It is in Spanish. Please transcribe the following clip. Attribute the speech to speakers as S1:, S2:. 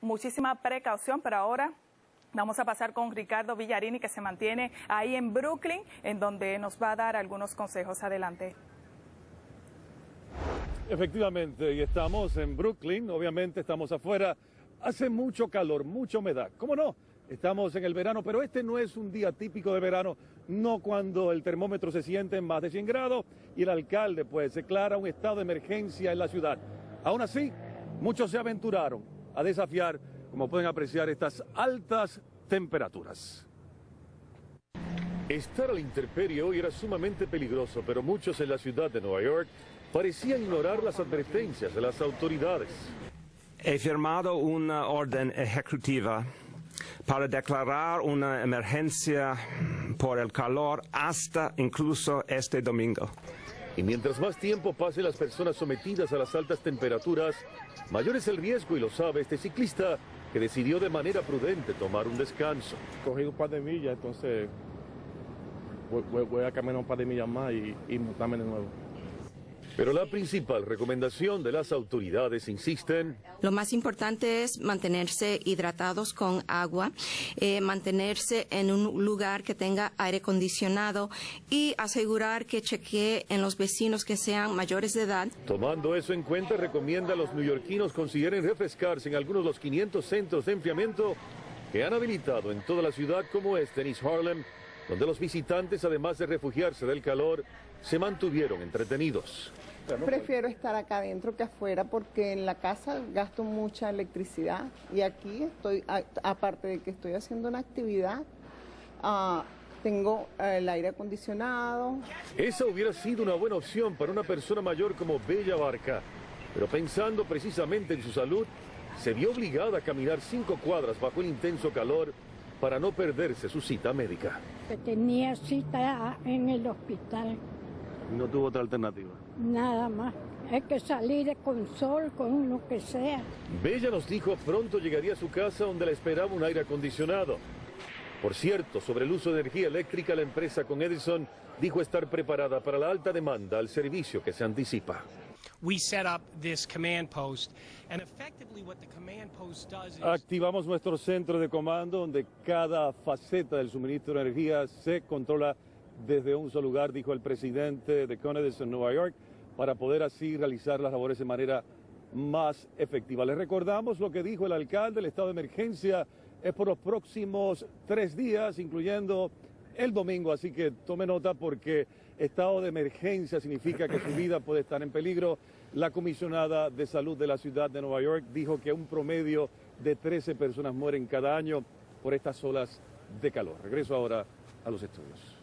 S1: Muchísima precaución, pero ahora Vamos a pasar con Ricardo Villarini, que se mantiene ahí en Brooklyn, en donde nos va a dar algunos consejos. Adelante.
S2: Efectivamente, y estamos en Brooklyn, obviamente estamos afuera. Hace mucho calor, mucha humedad. ¿Cómo no? Estamos en el verano, pero este no es un día típico de verano, no cuando el termómetro se siente en más de 100 grados y el alcalde pues declara un estado de emergencia en la ciudad. Aún así, muchos se aventuraron a desafiar, como pueden apreciar, estas altas temperaturas. Estar a la intemperie hoy era sumamente peligroso, pero muchos en la ciudad de Nueva York parecían ignorar las advertencias de las autoridades.
S3: He firmado una orden ejecutiva para declarar una emergencia por el calor hasta incluso este domingo.
S2: Y mientras más tiempo pasen las personas sometidas a las altas temperaturas, mayor es el riesgo y lo sabe este ciclista que decidió de manera prudente tomar un descanso.
S4: Cogí un par de millas, entonces voy, a caminar un par de millas más y, y montarme de nuevo.
S2: Pero la principal recomendación de las autoridades insisten.
S5: Lo más importante es mantenerse hidratados con agua, eh, mantenerse en un lugar que tenga aire acondicionado y asegurar que chequee en los vecinos que sean mayores de edad.
S2: Tomando eso en cuenta, recomienda a los neoyorquinos consideren refrescarse en algunos de los 500 centros de enfriamiento que han habilitado en toda la ciudad como este en East Harlem, donde los visitantes, además de refugiarse del calor, se mantuvieron entretenidos.
S6: Prefiero estar acá adentro que afuera porque en la casa gasto mucha electricidad y aquí estoy, aparte de que estoy haciendo una actividad, ah, tengo el aire acondicionado.
S2: Esa hubiera sido una buena opción para una persona mayor como Bella Barca, pero pensando precisamente en su salud, se vio obligada a caminar cinco cuadras bajo el intenso calor para no perderse su cita médica.
S7: Tenía cita en el hospital.
S2: ¿No tuvo otra alternativa?
S7: Nada más. Hay que salir con sol, con lo que sea.
S2: Bella nos dijo pronto llegaría a su casa donde la esperaba un aire acondicionado. Por cierto, sobre el uso de energía eléctrica, la empresa con Edison dijo estar preparada para la alta demanda al servicio que se anticipa. Activamos nuestro centro de comando donde cada faceta del suministro de energía se controla desde un solo lugar, dijo el presidente de Con en Nueva York, para poder así realizar las labores de manera más efectiva. Les recordamos lo que dijo el alcalde, el estado de emergencia es por los próximos tres días, incluyendo el domingo, así que tome nota porque estado de emergencia significa que su vida puede estar en peligro. La comisionada de salud de la ciudad de Nueva York dijo que un promedio de 13 personas mueren cada año por estas olas de calor. Regreso ahora a los estudios.